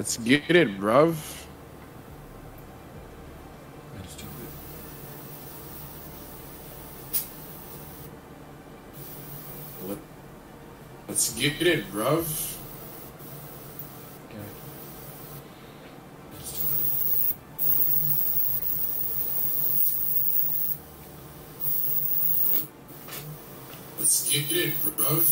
Let's get it, bruv. Let's do it. Let- Let's get it, bruv. Okay. Let's do it. Let's get it, bruv.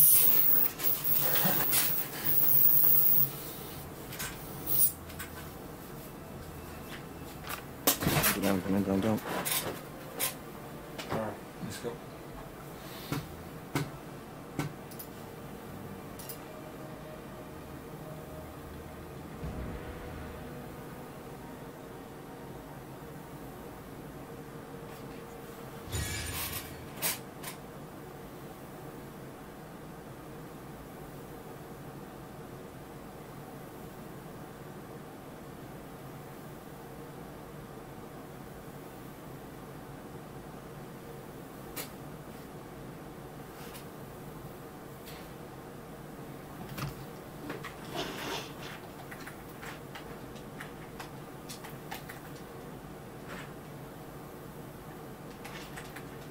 Don't, don't, don't, don't. Alright, let's go.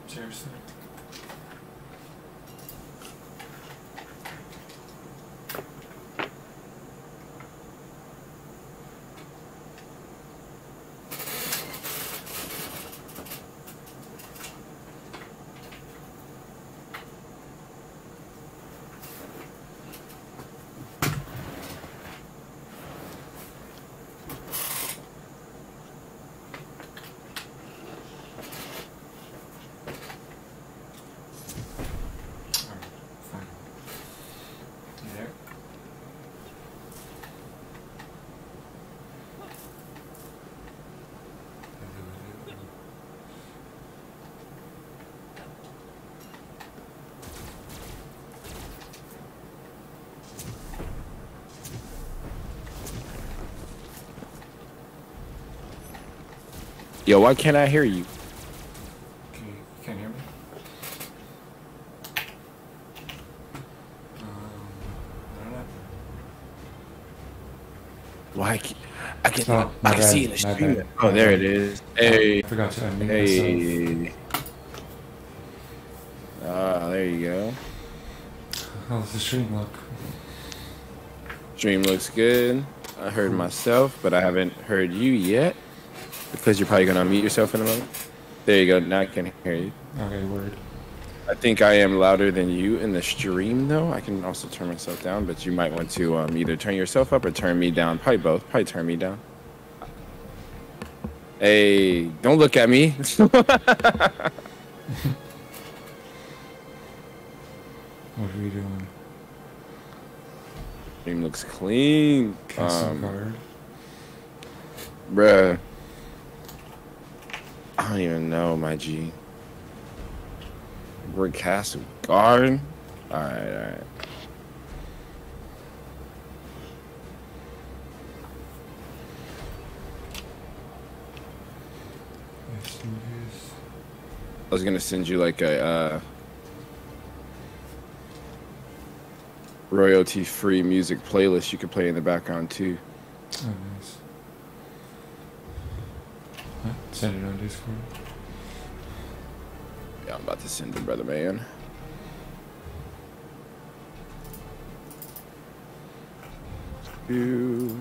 Seriously? Alright, fine. You there? Yo, why can't I hear you? Can you, can't hear me? Um, I don't know. Why? Can't, I can. Oh, I can bad, see in the stream. bad, Oh, there it is. Hey, I forgot to unmute myself. hey. Ah, there you go. How's the stream look? Stream looks good. I heard myself, but I haven't heard you yet because you're probably gonna unmute yourself in a moment. There you go. Now I can hear you. Okay, word. I think I am louder than you in the stream, though. I can also turn myself down, but you might want to um, either turn yourself up or turn me down. Probably both. Probably turn me down. Hey, don't look at me. What are we doing? stream looks clean. Custom Um, card. bruh. I don't even know, my G. We're Castle Garden? All right, all right. Let's do this. I was gonna send you like a uh, royalty-free music playlist you could play in the background too. Oh, nice. Huh? Send it on Discord. Yeah, I'm about to send it, brother man. You.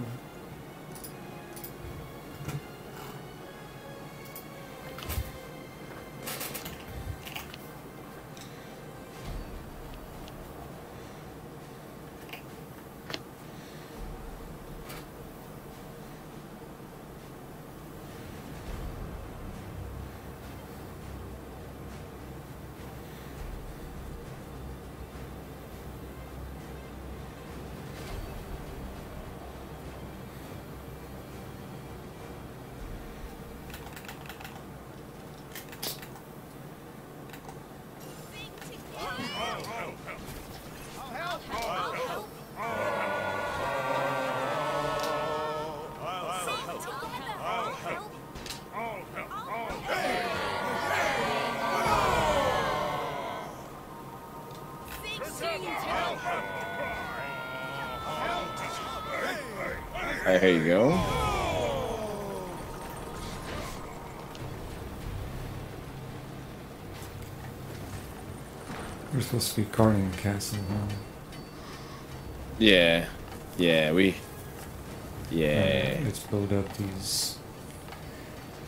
Alright, here you go. We're supposed to be guarding the castle, huh? Yeah. Yeah, we. Uh, Yeah. let's build up these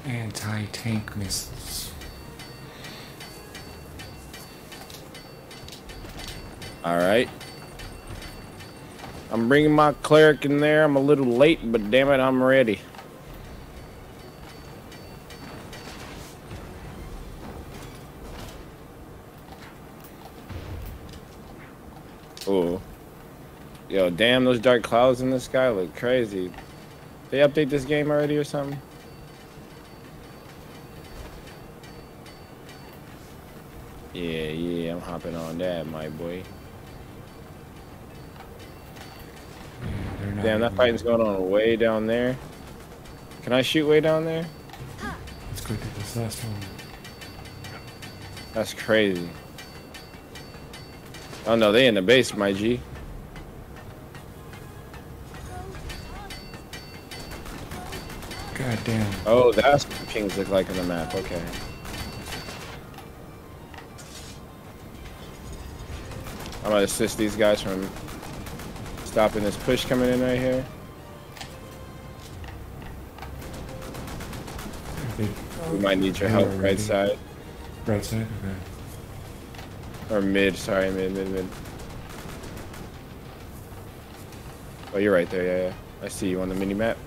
anti-tank missiles. Alright. I'm bringing my cleric in there. I'm a little late, but damn it, I'm ready. Oh. Yo, damn, those dark clouds in the sky look crazy. They update this game already or something? Yeah, yeah, I'm hopping on that, my boy. Yeah, they're not Damn, that fighting's going on way down there. Can I shoot way down there? Let's go get this last one. That's crazy. Oh no, they in the base, my G. God damn. Oh, that's what the pings look like on the map. Okay. I'm gonna assist these guys from stopping this push coming in right here. We might need your help right side right side? Okay. or mid. Sorry, mid, mid, mid. Oh, you're right there. Yeah, yeah. I see you on the mini map.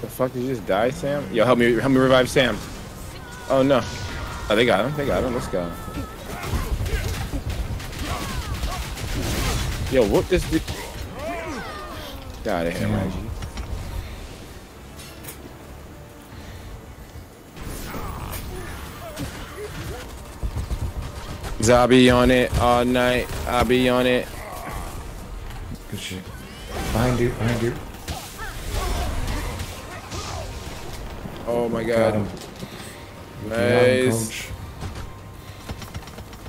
The fuck did you just die, Sam? Yo, help me, help me revive Sam. Oh no. Oh, they got him. They got him. Let's go. Yo, whoop this dude. Got it, Damn. Reggie. I'll be on it all night. I'll be on it. Good shit. Behind you, behind you. Oh my god. him. Good job, Nice.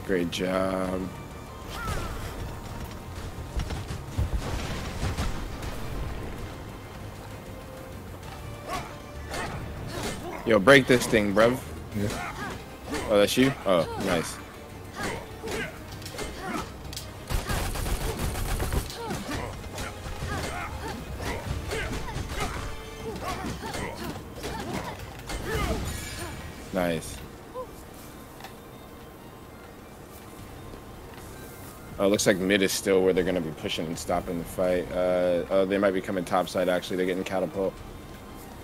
Great job. Yo, break this thing, bruv. Yeah. Oh, that's you? Oh, nice. Nice. Oh, looks like mid is still where they're gonna be pushing and stopping the fight. Uh, oh, they might be coming topside actually. They're getting catapult.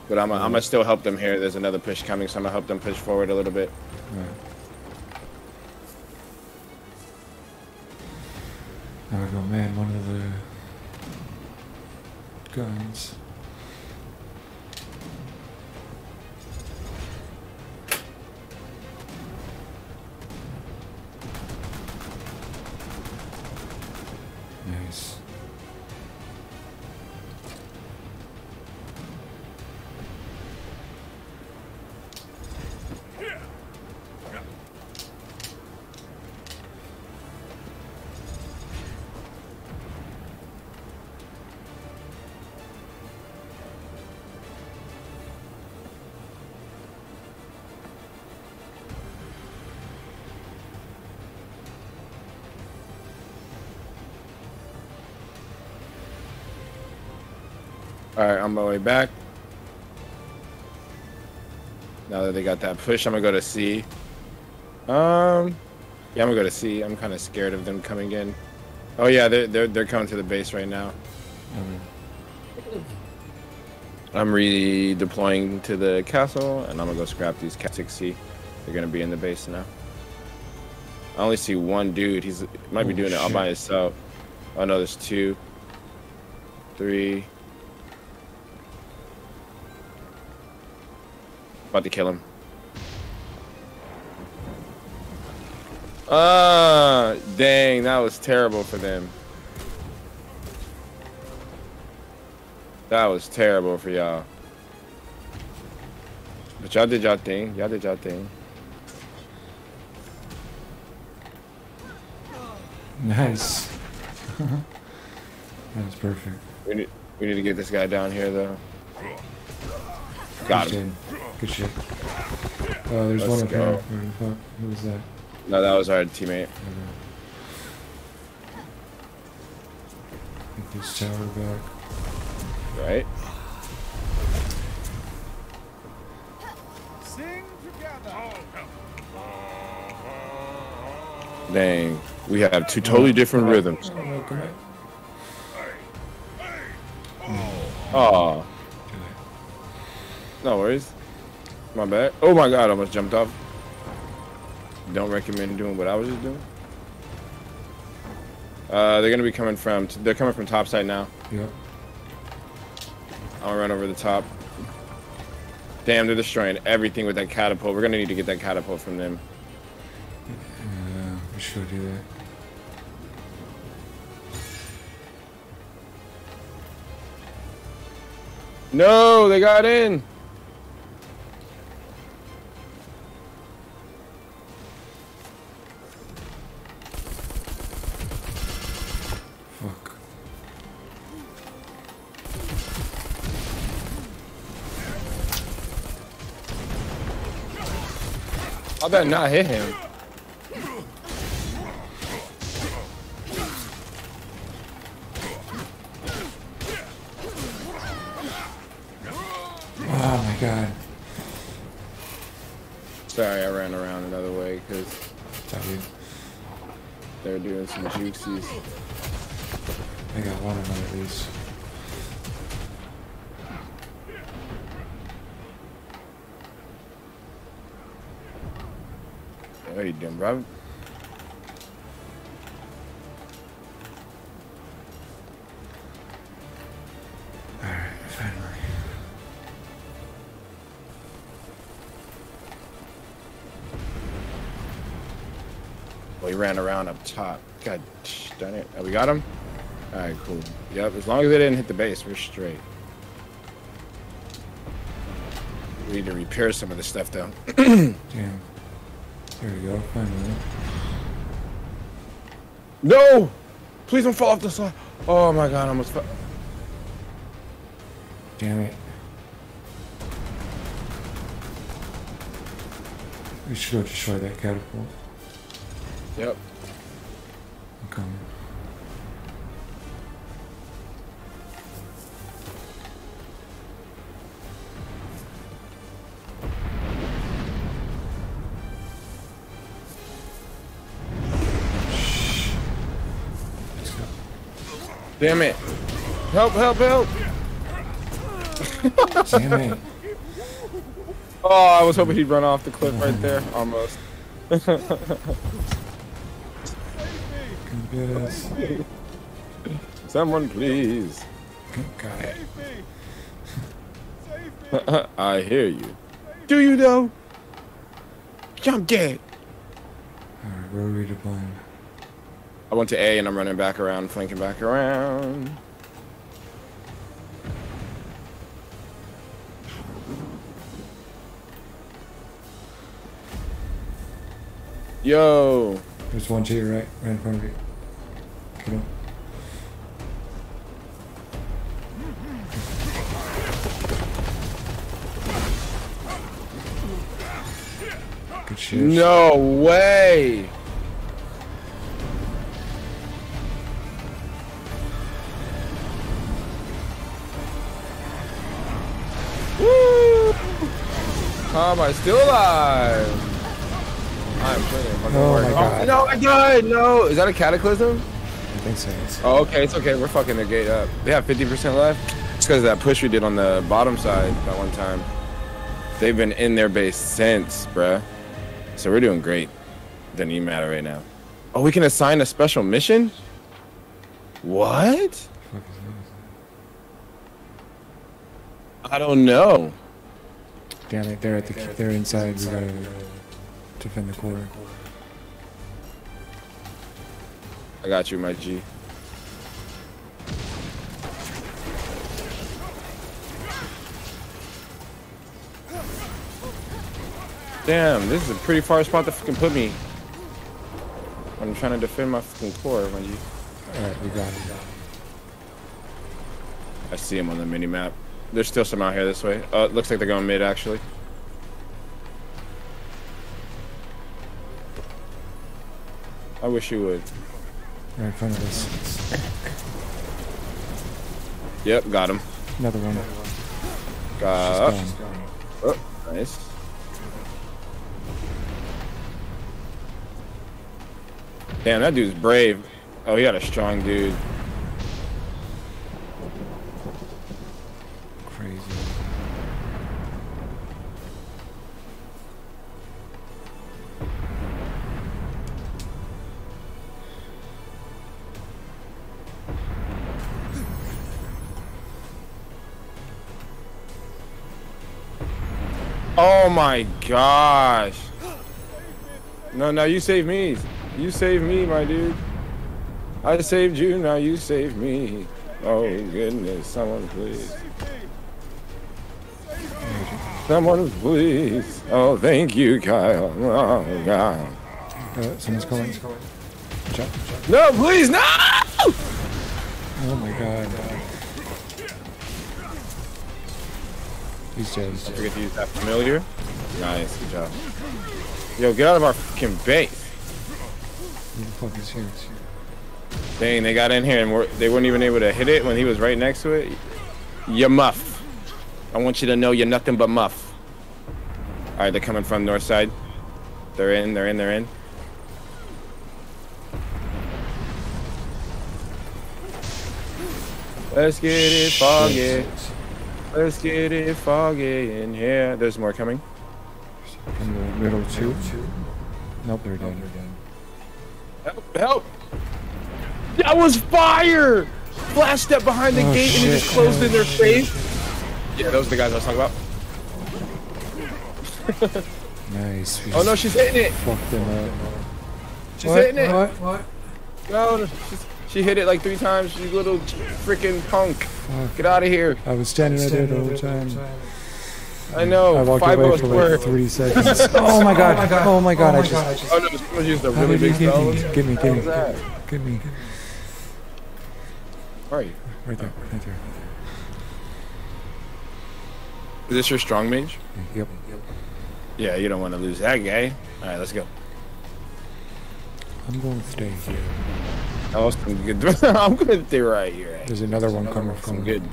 But I'm gonna I'm still help them here. There's another push coming, so I'm gonna help them push forward a little bit. All right, on my way back. Now that they got that push, I'm gonna go to C. Um, yeah, I'm gonna go to C. I'm kind of scared of them coming in. Oh yeah, they're they're they're coming to the base right now. Okay. I'm redeploying to the castle, and I'm gonna go scrap these Cat 6C. They're gonna be in the base now. I only see one dude. He's might be Oh, doing it all by himself. Oh no, there's two, three. About to kill him. Ah, dang, that was terrible for them. That was terrible for y'all. But y'all did y'all thing. Y'all did y'all thing. Nice. That's perfect. We need we need to get this guy down here though. Got him. Dead. Good shit. Oh, there's Let's one up go. here. Where the fuck? Who was that? No, that was our teammate. Okay. Get this tower back. Right? Sing together. Oh, Dang. We have two totally different rhythms. Oh, no, come back. Aw. No worries. My bad. Oh my god, I almost jumped off. Don't recommend doing what I was just doing. Uh, they're gonna be coming from. They're coming from top side now. Yep. I'll run over the top. Damn, they're destroying everything with that catapult. We're gonna need to get that catapult from them. Yeah, we should do that. No, they got in. I bet not hit him. Oh my god. Sorry, I ran around another way because they're doing some juicies. I got one of them How you doing, bro? Ran around up top. God darn it. Oh, we got him? Alright, cool. Yep, as long as they didn't hit the base, we're straight. We need to repair some of this stuff, though. Damn. There we go, finally. No! Please don't fall off the side. Oh my god, I almost fell. Damn it. We should go destroy that catapult. Yep. I'm coming. Damn it. Help, help, help. Damn it. Oh, I was hoping he'd run off the cliff right mm-hmm. there. Almost. Come get us. Someone please. Got it. Save me. Save me. I hear you. Do you though? Jump dead. Alright, where are we deploying? I went to A and I'm running back around, flanking back around. Yo, There's one to your right, right in front of you. Good shit. no way. How am I still alive? I'm fucking Oh my God. Oh, no, I died. No, is that a cataclysm? I think so. Oh, okay, it's okay. We're fucking the gate up. They have 50% left. It's because of that push we did on the bottom side that one time. They've been in their base since, bruh. So we're doing great. Doesn't even matter right now. Oh, we can assign a special mission? What? I don't know. Damn it, they're at the they're inside. We gotta defend the core. I got you, my G. Damn, this is a pretty far spot to fucking put me. I'm trying to defend my fucking core, my G. Alright, we got it. I see him on the mini map. There's still some out here this way. Oh, it looks like they're going mid actually. I wish you would. Right in front of us. Yep, got him. Another one. Got. She's gone. Oh, nice. Damn, that dude's brave. Oh, he got a strong dude. Gosh. No, no, you saved me. You saved me, my dude. I saved you, now you saved me. Oh goodness, someone please. Someone please. Oh, thank you, Kyle. Oh God. Uh, someone's calling. Watch out. No, please, no! Oh my god. He's dead. Don't forget to use that familiar. Nice, good job. Yo, get out of our fucking base. Who the fuck is here? Dang, they got in here and they weren't even able to hit it when he was right next to it. You muff. I want you to know you're nothing but muff. All right, they're coming from north side. They're in, they're in, they're in. Let's get it foggy. Let's get it foggy in here. There's more coming. In the middle two. Nope, they're dead. Help! Help! That was fire! Flash step behind the Oh, gate and it just closed in their Oh, face. Yeah, those are the guys I was talking about. Nice. We Oh no, she's hitting it. fucked them up. She's hitting it. What? What? No, no, she's, she hit it like three times. You little freaking punk. Fuck. Get out of here. I was standing right there the whole time. I know. I walked Five away for us like three seconds. oh my god! Oh my god! Oh oh I just. Oh no, someone used a How really big you get spell. me? Get me! What Get was me! that? Get me! Where are you? Right there! Right there! Is this your strong mage? Yep. Yeah, you don't want to lose that guy. All right, let's go. I'm going to stay here. That was some good. I'm gonna stay right here. There's another one coming Some from good.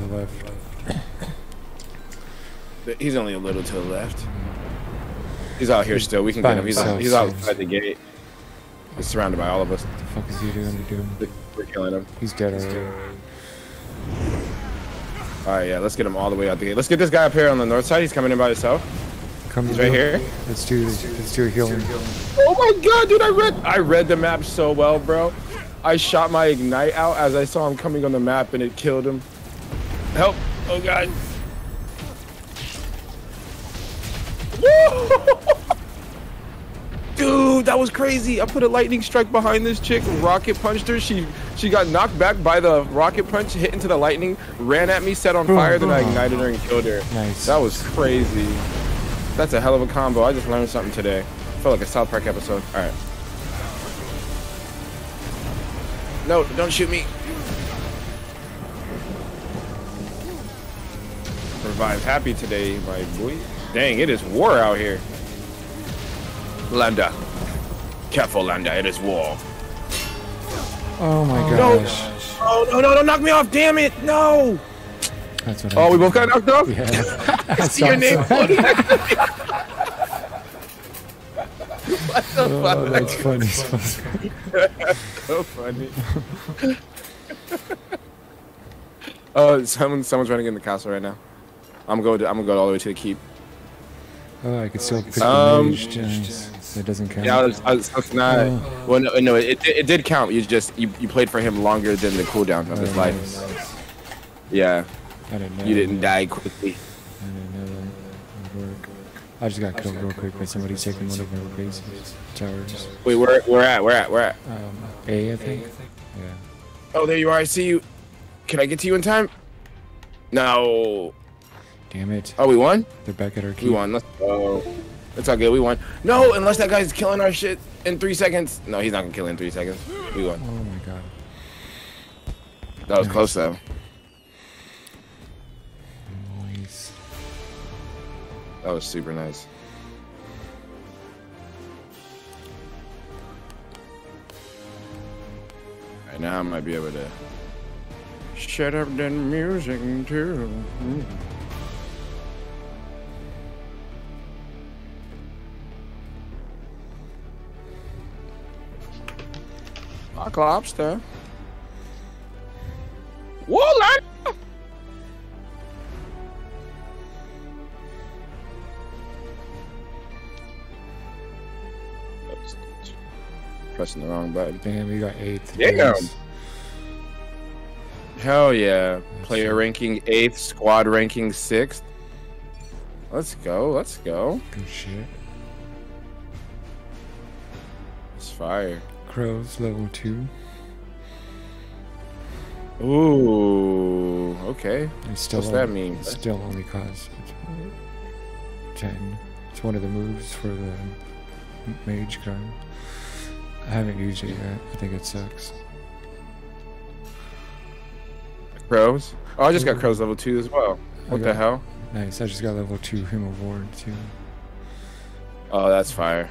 the left. He's only a little to the left. He's out here still. We can by get him. He's, himself, he's outside the gate. He's surrounded by all of us. What the fuck is he doing to do? We're killing him. He's dead already. All right, yeah. Let's get him all the way out the gate. Let's get this guy up here on the north side. He's coming in by himself. Come He's right here. Let's do this. Let's do a healing. Oh my god, dude! I read I read the map so well, bro. I shot my ignite out as I saw him coming on the map, and it killed him. Help! Oh god! Dude, that was crazy. I put a lightning strike behind this chick, rocket punched her. She she got knocked back by the rocket punch, hit into the lightning, ran at me, set on fire, then I ignited her and killed her. Nice. That was crazy. That's a hell of a combo. I just learned something today. Felt like a South Park episode. All right. No, don't shoot me. Revive happy today, my boy. Dang, it is war out here. Landa. Careful, Landa. It is war. Oh my No. gosh. Oh, no, no, don't knock me off. Damn it. No. That's what. Oh, we both got knocked off? Yeah. I see your name floating next to me. What the Oh, fuck? that's funny. as fuck. so funny. uh, someone, someone's running in the castle right now. I'm going. To, I'm gonna go all the way to the keep. Oh, I could still pick Um, the mage. That doesn't count. Yeah, I was, I was, it's not. Oh. Well, no, no, it, it, did count. You just you, you played for him longer than the cooldown of his Oh, life. nice. Yeah, I didn't know. you didn't die quickly. I didn't know that would work. I just got killed real quick by somebody taking one of our bases. Towers. Wait, where where at? Where at? Where at? Um, A, I think. Yeah. Oh, there you are. I see you. Can I get to you in time? No. Damn it. Oh, we won. They're back at our key. We won. Let's go. It's all good. We won. No, unless that guy's killing our shit in three seconds. No, he's not gonna kill in three seconds. We won. Oh my god. That was Nice. close though. Nice. That was super nice. Alright, now I might be able to shut up the music too. Mm. Like lobster. Whoa, Oops. Pressing the wrong button. Damn, we got eighth. Damn. Nice. Hell yeah. Player ranking eighth, squad ranking sixth. Let's go, let's go. Good shit. It's fire. Crows level two. Ooh, okay. Still What's that only- mean? Still only costs ten. It's one of the moves for the mage card. I haven't used it yet. I think it sucks. Crows. Oh, I just got crows level two as well. What the hell? Nice. I just got level two him of ward too. Oh, that's fire.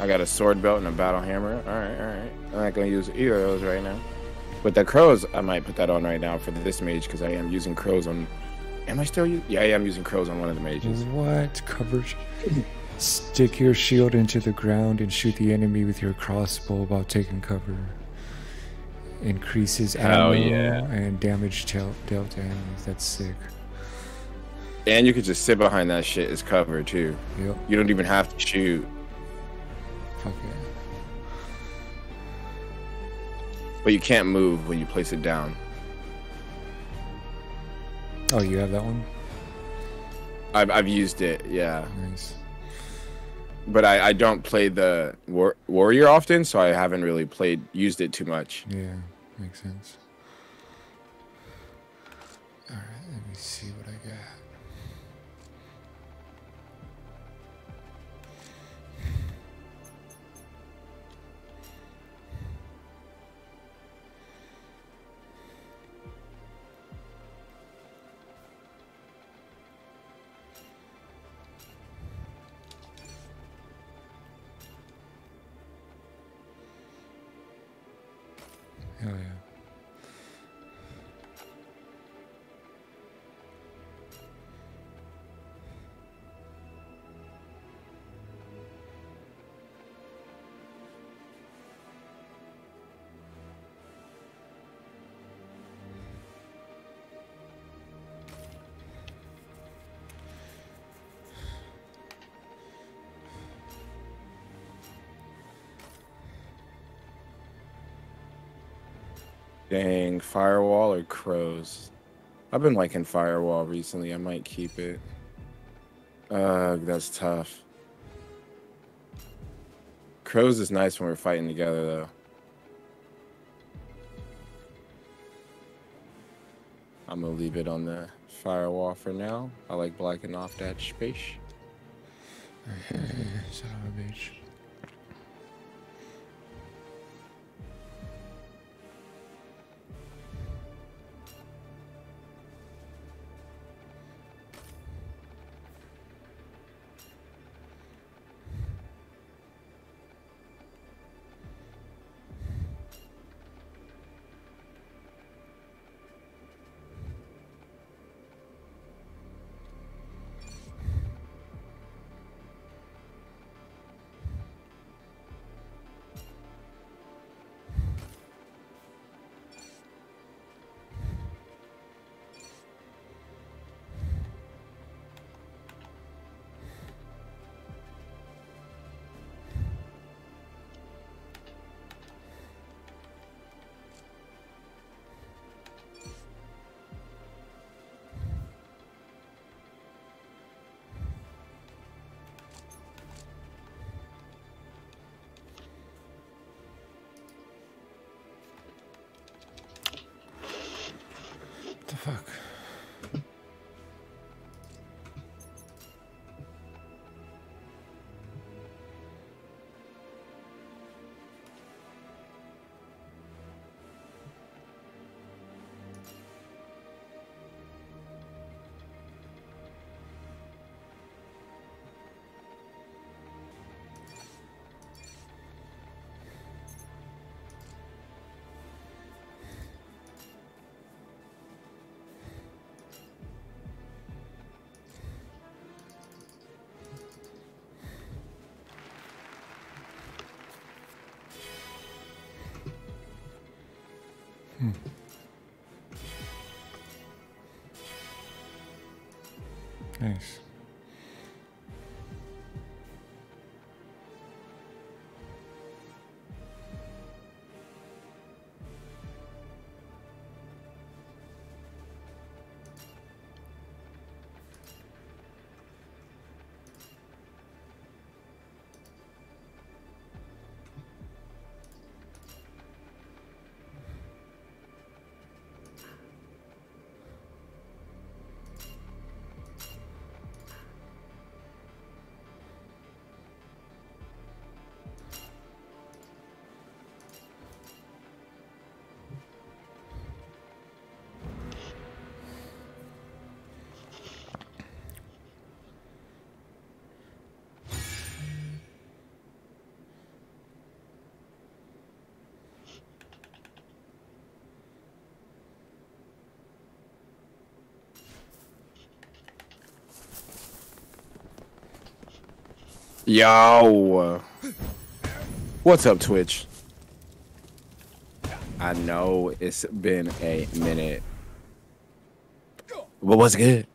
I got a sword belt and a battle hammer. Alright, alright. I'm not gonna use either of those right now. But the crows, I might put that on right now for this mage because I am using crows on. Am I still using? Yeah, I am using crows on one of the mages. What coverage? Stick your shield into the ground and shoot the enemy with your crossbow while taking cover. Increases Hell ammo yeah. and damage dealt dealt to enemies. That's sick. And you could just sit behind that shit as cover too. Yep. You don't even have to shoot. But you can't move when you place it down. Oh, you have that one? I've, I've used it, yeah. Nice. But I, I don't play the war, warrior often, so I haven't really played used it too much. Yeah, makes sense. Alright, let me see Hell yeah. Dang, firewall or crows? I've been liking firewall recently. I might keep it. Ugh, that's tough. Crows is nice when we're fighting together, though. I'm gonna leave it on the firewall for now. I like blacking off that space. Son of. Hmm. Nice. Yo. What's up, Twitch? I know it's been a minute. But what's good?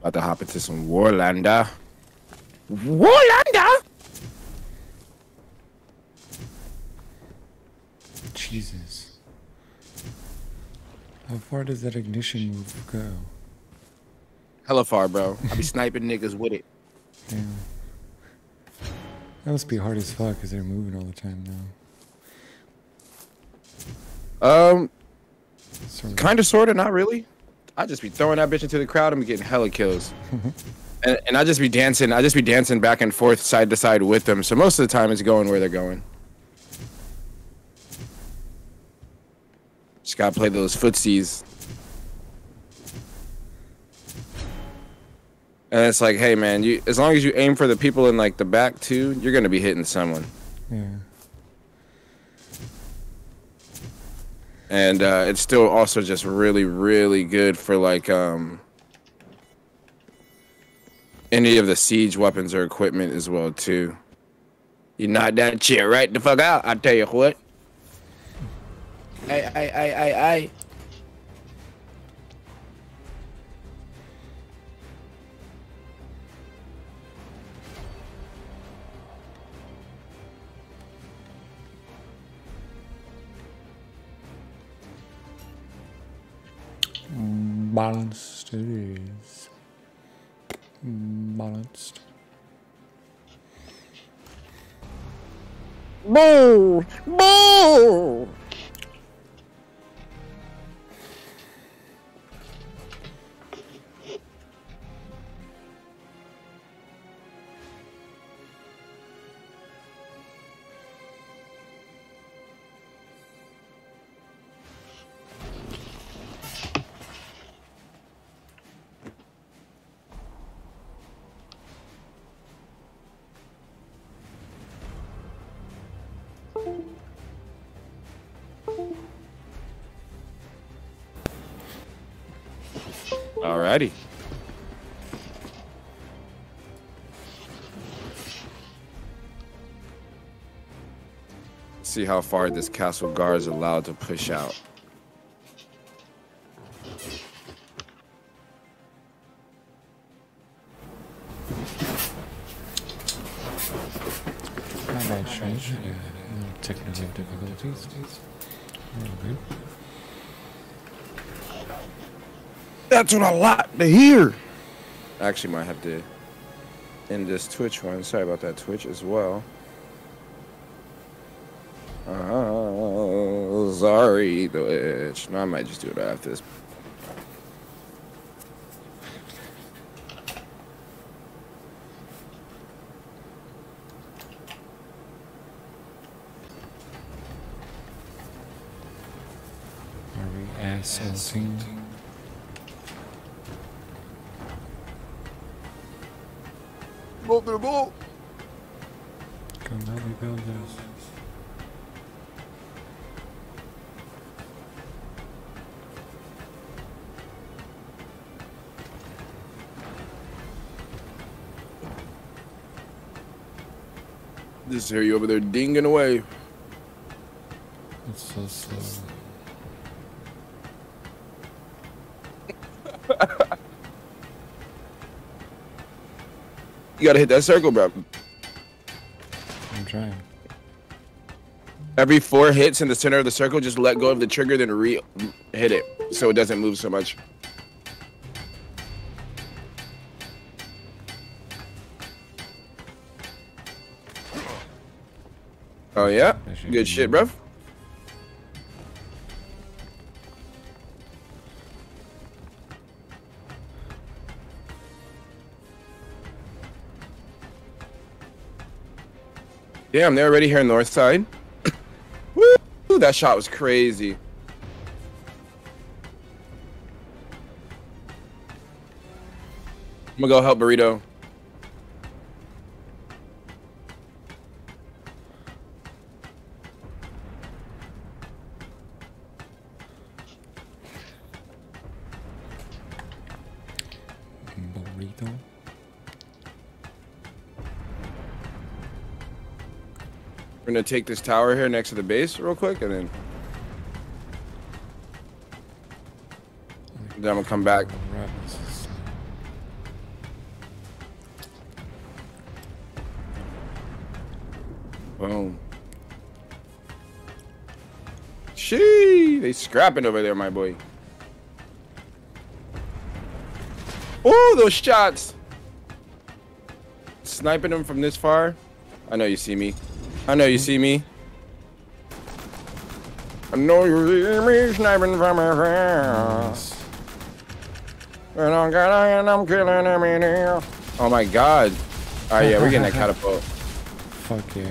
About to hop into some Warlander. Warlander! Jesus. How far does that ignition move go? Hella far, bro. I be sniping niggas with it. Damn. That must be hard as fuck because they're moving all the time now. Um, Sort of. kind of, sort of, not really. I just be throwing that bitch into the crowd and be getting hella kills. and, and I just be dancing. I just be dancing back and forth, side to side with them. So most of the time, it's going where they're going. Just gotta play those footsies. And it's like, hey man, you as long as you aim for the people in like the back too, you're gonna be hitting someone. Yeah. and uh, it's still also just really really good for like um any of the siege weapons or equipment as well too. You knock that shit right the fuck out i tell you what. Hey hey hey Balanced it is. Balanced. boo boo alrighty see how far this castle guard is allowed to push out Not bad strange. Yeah, little technical difficulties. Real good. That's what I like to hear. I actually might have to end this Twitch one. Sorry about that Twitch as well. Oh, sorry, Twitch. No, I might just do it after this. Are we assaulting? Come help me build this. Just hear you over there dinging away. It's so slow. You gotta hit that circle, bro. I'm trying. Every four hits in the center of the circle, just let go of the trigger, then re hit it so it doesn't move so much. Oh yeah, good shit, moving. Damn, they're already here north side. Woo, that shot was crazy. I'm gonna go help Burrito. Burrito. Take this tower here next to the base real quick, and then then I'm gonna come back. Boom. Shee, they scrapping over there, my boy. Oh, those shots! Sniping them from this far. I know you see me. I know you see me. I know you see me sniping from here. Nice. And I'm gonna and I'm killing him in here. Oh my god. Alright, yeah, we're getting that catapult. Fuck yeah.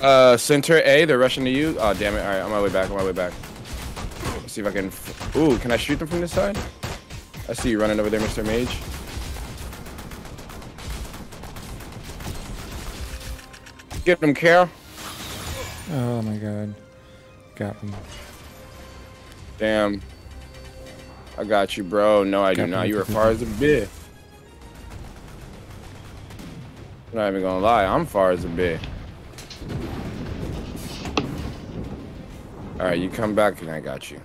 Uh, center A, they're rushing to you. Oh, damn it. Alright, I'm on my way back, on my way back. Let's see if I can. F Ooh, can I shoot them from this side? I see you running over there, Mr. Mage. Get them, Carol. Oh my god. Got me. Damn. I got you, bro. No, I do Got not. You were far as a bit. I'm not even gonna lie. I'm far as a bit. All right, you come back and I got you.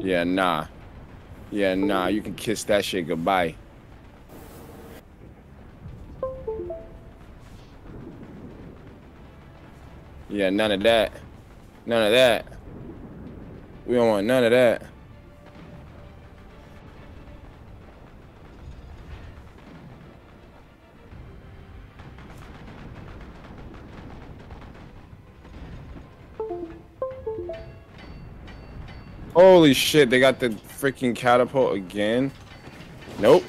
Yeah, nah. Yeah, nah. You can kiss that shit goodbye. Yeah, none of that. None of that. We don't want none of that. Holy shit, they got the freaking catapult again. Nope.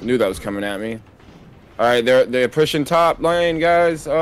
Knew that was coming at me. All right, they're they're pushing top lane, guys. Uh,